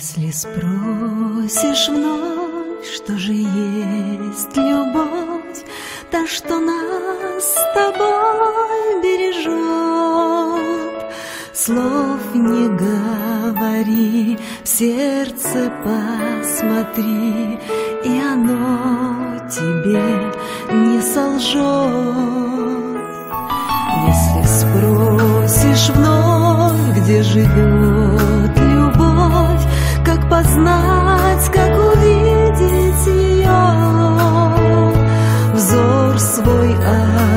Если спросишь вновь, что же есть любовь, Та, что нас с тобой бережет, Слов не говори, в сердце посмотри, И оно тебе не солжет. Если спросишь вновь, где живет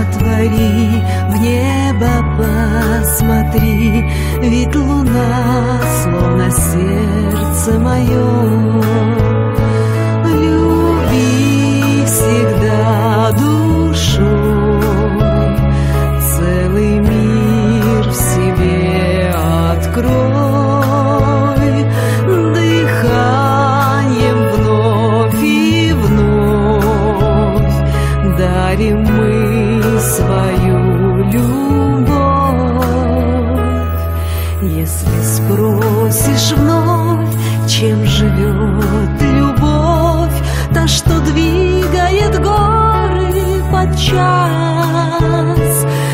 отвори, в небо посмотри, ведь луна словно сердце мое. Если спросишь вновь, чем живет любовь, та, что двигает горы подчас,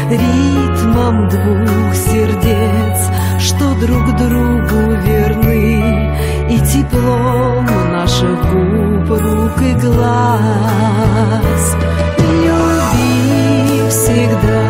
ритмом двух сердец, что друг другу верны, и теплом наших губ, рук и глаз. Люби всегда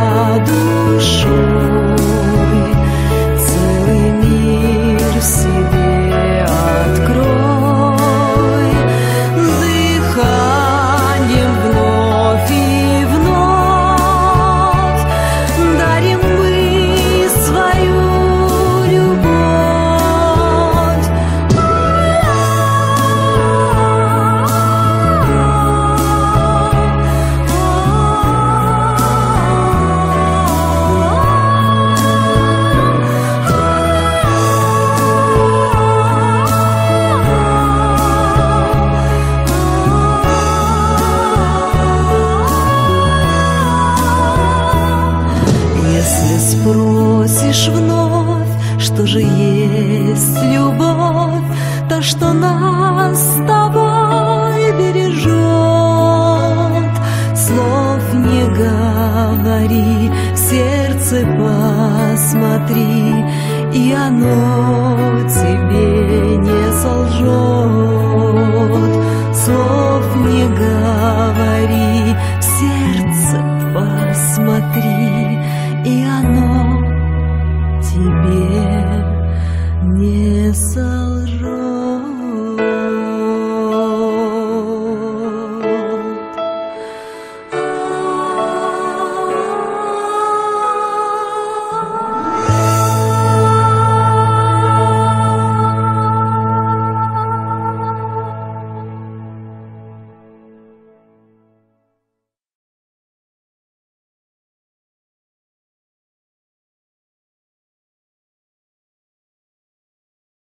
что же есть любовь, то, что нас с тобой бережет, слов не говори, в сердце посмотри, и оно